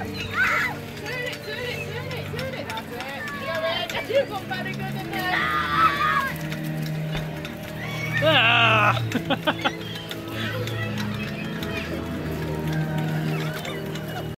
it, it, You're very good in there. Ah!